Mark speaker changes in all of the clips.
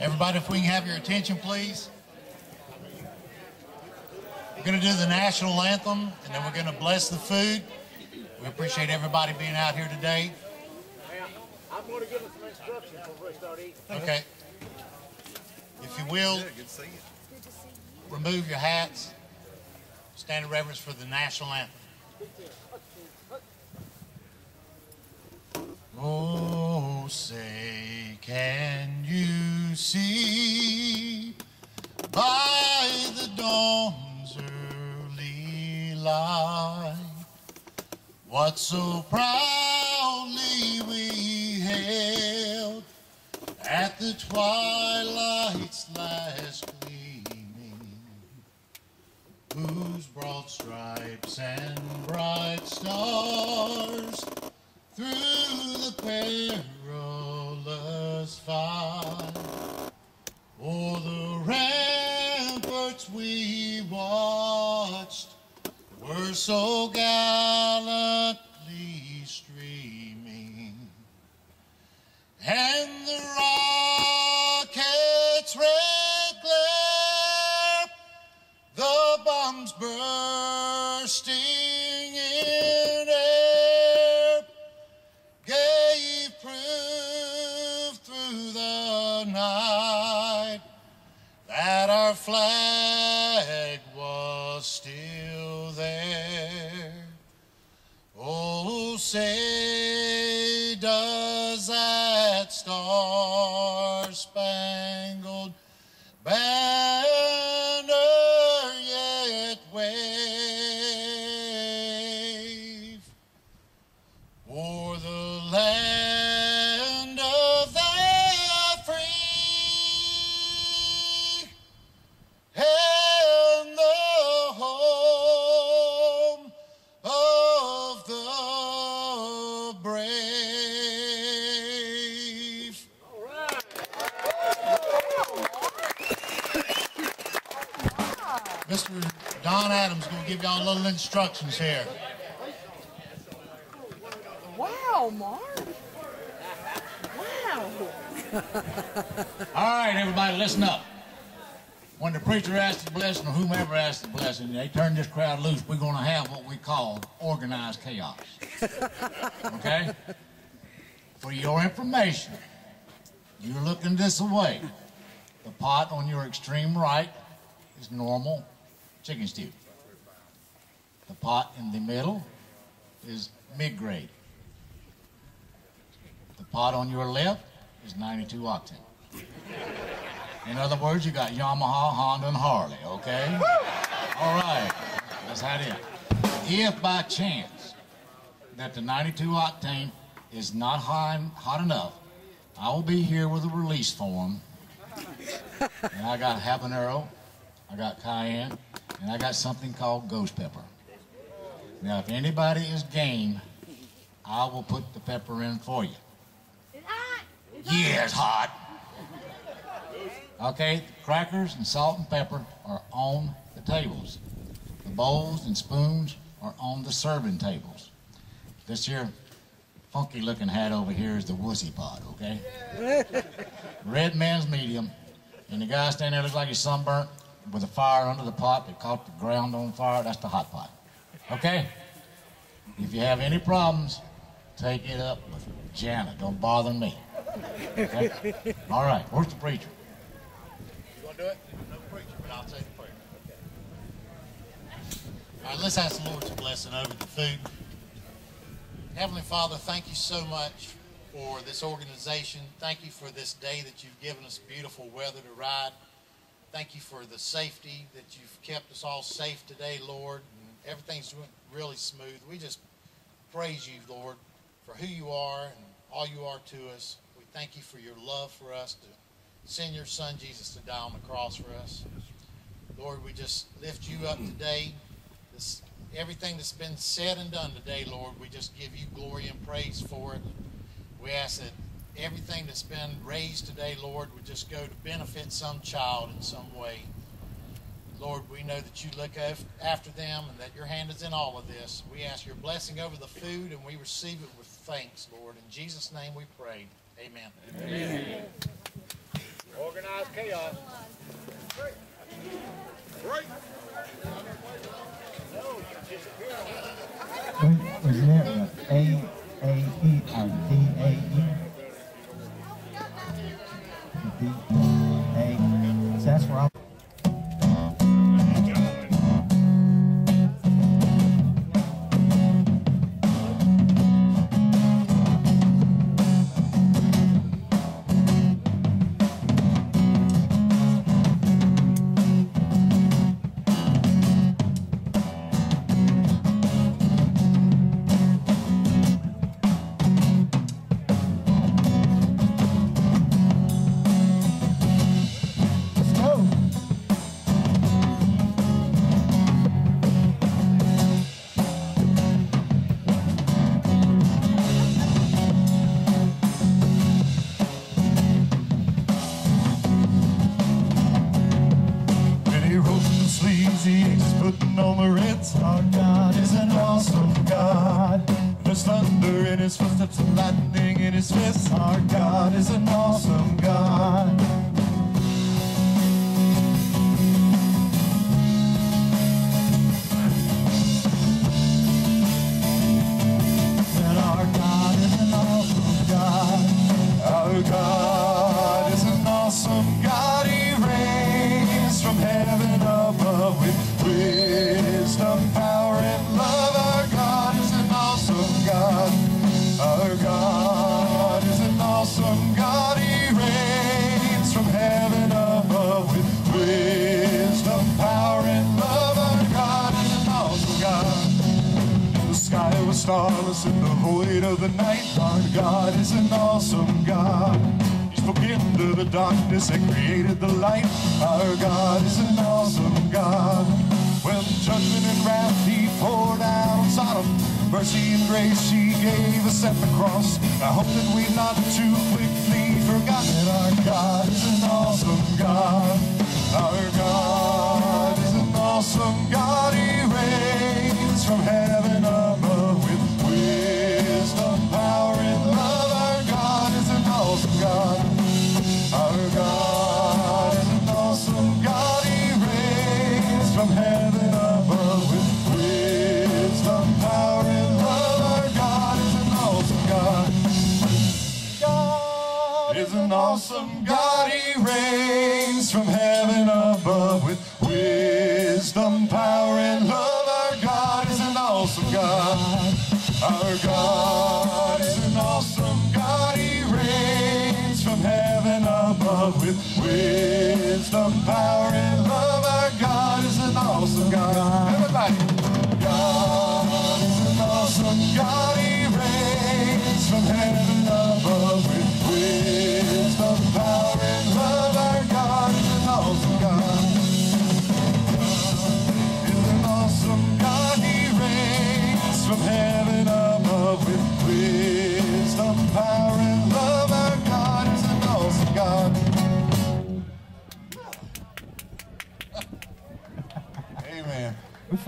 Speaker 1: Everybody, if we can have your attention, please. We're going to do the national anthem, and then we're going to bless the food. We appreciate everybody being out here today.
Speaker 2: I'm going to give us some instructions before start eating.
Speaker 1: Okay. If you will, remove your hats. Stand in reverence for the national anthem. Oh, say, can you see by the dawn's early light what so proudly at the twilight's last gleaming, whose broad stripes and bright stars through the perilous fight o'er the ramparts we watched were so gallantly streaming, and still there. Oh, say does that star-spangled Mr. Don Adams is going to give y'all a little instructions here.
Speaker 3: Wow, Mark. Wow.
Speaker 1: All right, everybody, listen up. When the preacher asks the blessing or whomever asks the blessing, they turn this crowd loose, we're going to have what we call organized chaos. Okay? For your information, you're looking this way. The pot on your extreme right is normal chicken stew. The pot in the middle is mid-grade. The pot on your left is 92 octane. In other words, you got Yamaha, Honda, and Harley, okay? All right, that's how it is. If by chance that the 92 octane is not high, hot enough, I will be here with a release form. And I got habanero, I got cayenne, and I got something called ghost pepper. Now, if anybody is game, I will put the pepper in for you. Yeah, it's hot. Okay, crackers and salt and pepper are on the tables. The bowls and spoons are on the serving tables. This here funky looking hat over here is the wussy pot, okay? Red man's medium, and the guy standing there looks like he's sunburnt with a fire under the pot that caught the ground on fire. That's the hot pot, okay? If you have any problems, take it up with Janet. Don't bother me. Okay? All right, where's the preacher? You want to do it? No preacher, but I'll say the prayer. All right, let's ask the Lord's blessing over the food. Heavenly Father, thank you so much for this organization. Thank you for this day that you've given us beautiful weather to ride. Thank you for the safety that you've kept us all safe today, Lord. And everything's went really smooth. We just praise you, Lord, for who you are and all you are to us. We thank you for your love for us to send your son Jesus to die on the cross for us. Lord, we just lift you up today. This everything that's been said and done today, Lord, we just give you glory and praise for it. We ask that everything that's been raised today, Lord, would just go to benefit some child in some way. Lord, we know that you look after them and that your hand is in all of this. We ask your blessing over the food and we receive it with thanks, Lord. In Jesus' name we pray. Amen. Amen.
Speaker 2: Organized chaos. Great. Great.
Speaker 4: Was there a A E or D
Speaker 5: lightning in. Our God is an awesome starless in the void of the night. Our God is an awesome God. He spoke into the darkness and created the light. Our God is an awesome God. When judgment and wrath he poured out on Sodom, mercy and grace he gave us at the cross. I hope that we've not too quickly forgotten our God God. Our God is an awesome God. He reigns from heaven above with wisdom, power, and love. Our God is an awesome God.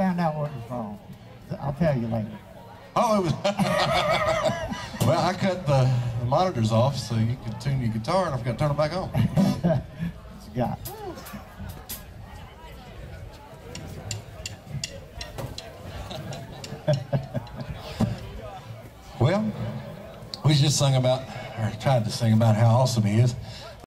Speaker 4: Found out what was wrong. I'll tell you later.
Speaker 5: Oh, it was. well, I cut the, the monitors off so you could tune your guitar, and I've got to turn them back on.
Speaker 4: Got.
Speaker 5: Well, we just sung about, or tried to sing about how awesome he is.